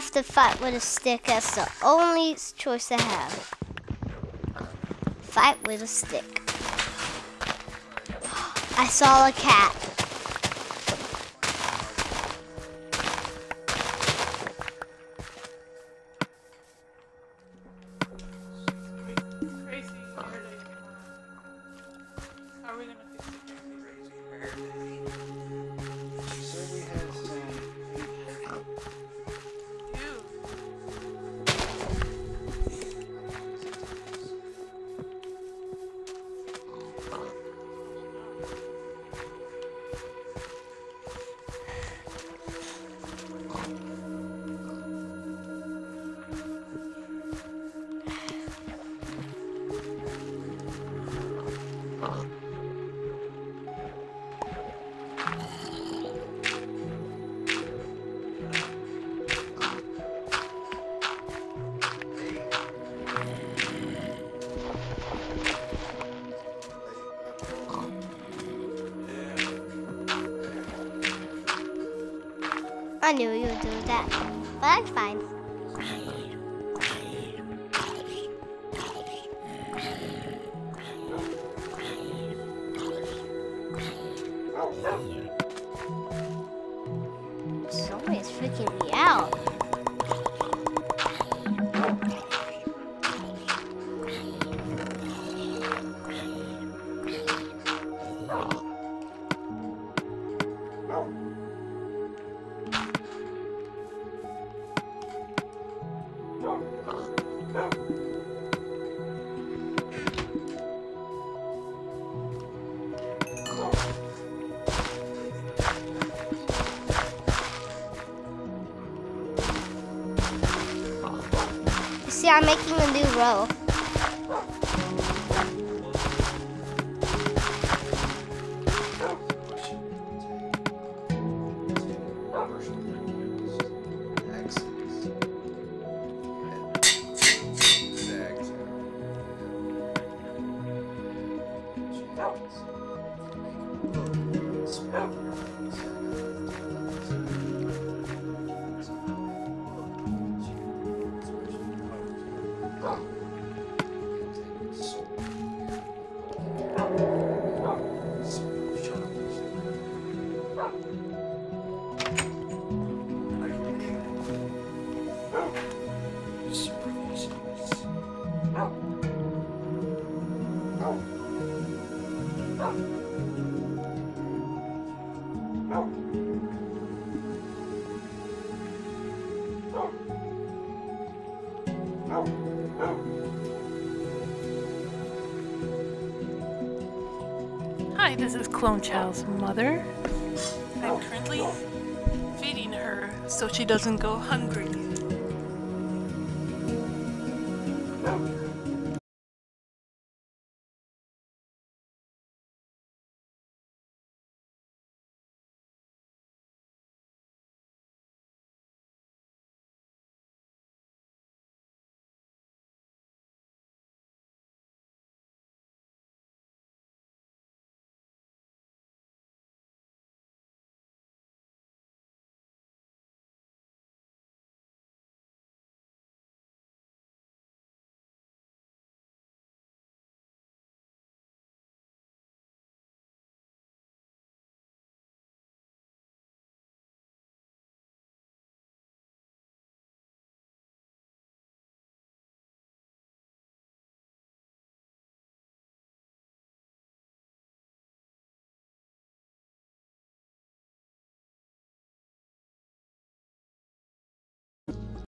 have to fight with a stick. That's the only choice I have. Fight with a stick. I saw a cat. you I knew you would do that. But that's fine. Somebody's freaking me out. See, I'm making a new row. Hi, this is Clone Chow's mother. I'm currently feeding her so she doesn't go hungry.